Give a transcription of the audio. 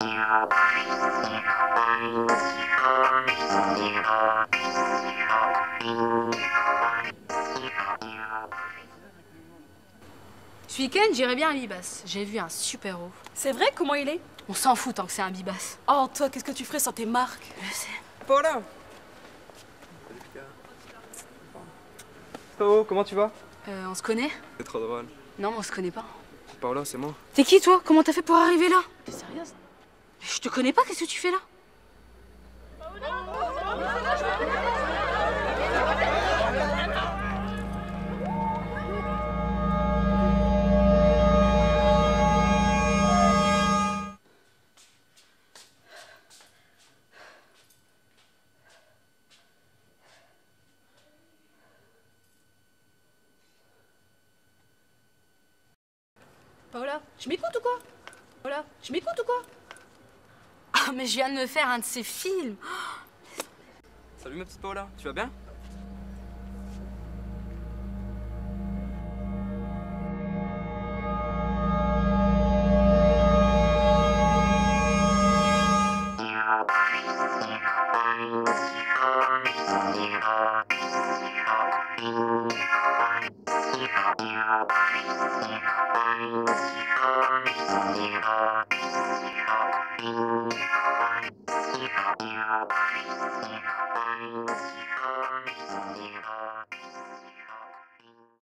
Ce week-end, j'irai bien à Bibas. J'ai vu un super héros. C'est vrai? Comment il est? On s'en fout tant que c'est un Bibas. Oh, toi, qu'est-ce que tu ferais sans tes marques? Je sais. Paula Oh, comment tu vas? Euh, on se connaît? C'est trop drôle. Non, on se connaît pas. Paula, c'est moi. T'es qui toi? Comment t'as fait pour arriver là? Je te connais pas, qu'est-ce que tu fais là? Paola, je m'écoute ou quoi? Paola, je m'écoute ou quoi? Ah, mais je viens de me faire un de ces films. Salut ma petite Paula, tu vas bien? Thank you. Yeah.